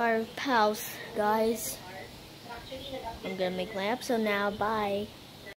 Our house, guys. I'm gonna make my episode now. Bye.